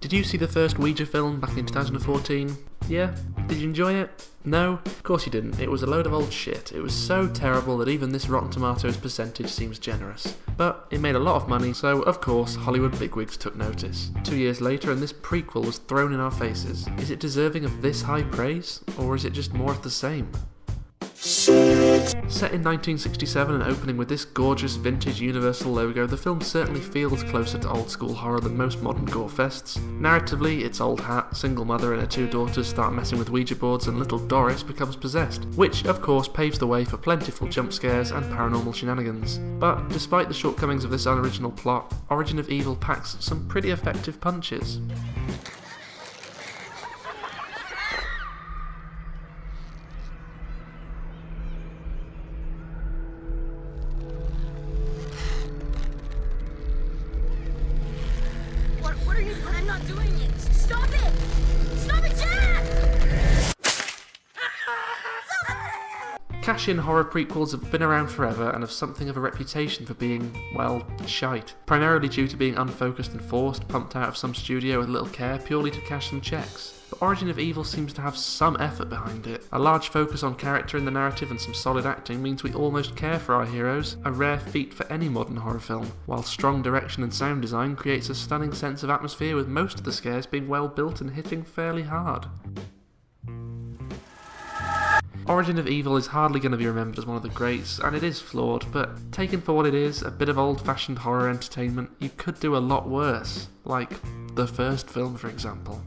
Did you see the first Ouija film back in 2014? Yeah? Did you enjoy it? No? Of course you didn't. It was a load of old shit. It was so terrible that even this Rotten Tomatoes percentage seems generous. But it made a lot of money, so of course Hollywood bigwigs took notice. Two years later, and this prequel was thrown in our faces. Is it deserving of this high praise? Or is it just more of the same? Set in 1967 and opening with this gorgeous vintage Universal logo, the film certainly feels closer to old school horror than most modern gore fests. Narratively, its old hat, single mother and her two daughters start messing with Ouija boards and little Doris becomes possessed, which of course paves the way for plentiful jump scares and paranormal shenanigans. But despite the shortcomings of this unoriginal plot, Origin of Evil packs some pretty effective punches. I'm not doing it! Stop Cash in horror prequels have been around forever and have something of a reputation for being, well, shite. Primarily due to being unfocused and forced, pumped out of some studio with little care purely to cash some checks. But Origin of Evil seems to have some effort behind it. A large focus on character in the narrative and some solid acting means we almost care for our heroes, a rare feat for any modern horror film, while strong direction and sound design creates a stunning sense of atmosphere with most of the scares being well built and hitting fairly hard. Origin of Evil is hardly going to be remembered as one of the greats, and it is flawed, but taken for what it is, a bit of old fashioned horror entertainment, you could do a lot worse. Like the first film, for example.